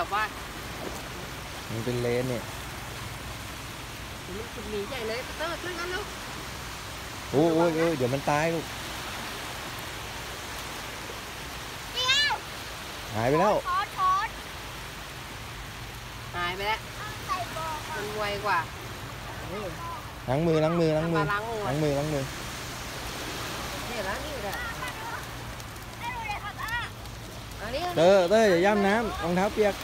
แบบว่า มันเป็นเลนเนี่ยมันขุดหนีใหญ่เลยเตอร์ขึ้นกันลูกโอ้ยโอ้ยโอ้ยเดี๋ยวมันตายลูกหายไปแล้วทอดทอดหายไปแล้วใส่บอกมันไวกว่าล้างมือล้างมือล้างมือล้างมือล้างมือล้างมือเนี่ยแล้วนี่แหละ ให้ดูเลยครับอะ อันนี้ เตอร์เตอร์อย่าย่ำน้ำรองเท้าเปียก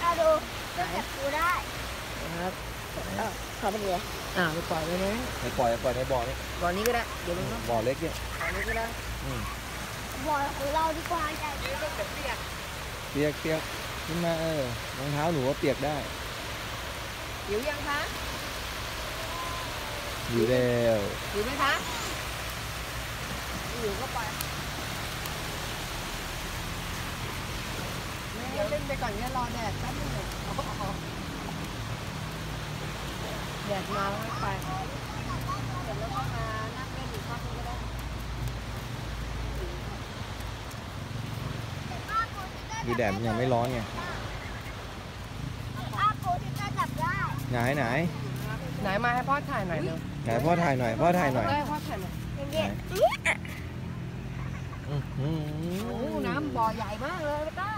เอาดูจะจับดูได้ครับขอไปเลยอ่าไปปล่อยไปไหมไปปล่อยปล่อยในบ่อนี่บ่อนี้ก็ได้เดี๋ยวมันก็บ่อเล็กเนี่ยบ่อนี้ก็ได้อืมบอยของเราดีกว่าใหญ่นี่ก็เปียกเปียกเปียกขึ้นมาเออรองเท้าหนูก็เปียกได้ๆหิวยังคะอยู่แล้วหิวไหมคะหิวก็ไปเดี๋ย วเล่นไปก่อนเนี่ยรอแดดแป๊บนึงแดดมาแล้วไปเดี๋ยวแล้วก็มานั่งเล่นอีกพักนึงก็ได้ดูแดดมันยังไม่ร้อนไงอาโปที่จะจับได้ไหนไหนไหนมาให้พ่อถ่ายหน่อยเร็วไหนพ่อถ่ายหน่อยพ่อถ่ายหน่อยได้พ่อถ่ายหน่อยอย่างเงี้ยอื้อหือโอ้โหน้ำบ่อใหญ่มากเลยต้า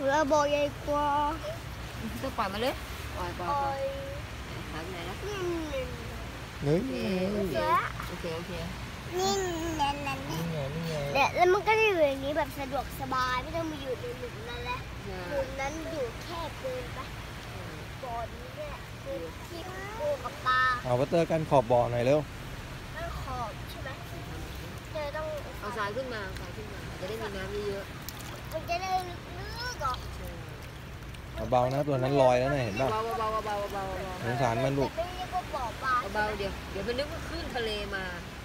เรือโบใหญ่กว่าจะปล่อยมาเลยปล่อยปล่อยโอ้ปล่อยยหายไปไหนแล้วนิ่งนึกโอเคนี่โอเคโอเคโอเคนิ่งแน่นแน่นไงนี่ไงเดี๋ยวแล้วมันก็จะอยู่อย่างนี้แบบสะดวกสบายไม่ต้องมาอยู่ในหลุมนั้นแหละหลุมนั้นอยู่แคบเกินไปบ่อนี้เนี่ยคือที่ปูกับปลาเอาวัตเตอร์กันขอบบ่อหน่อยเร็วไม่ขอบใช่ไหมเจอต้องเอาทรายขึ้นมาทรายขึ้นมาจะได้มีน้ำเยอะมันจะได้ลึกๆ เหรอเบาๆนะตัวนั้นลอยแล้วนะเห็นๆป่ะเบาๆเบาๆเบาๆเบาๆเบาสงสารมันลูกแต่ไม่เรียกว่าบ่อปลาๆเบาๆเดี๋ยวเดี๋ยวมันนึกว่าคลื่นทะเลมาเ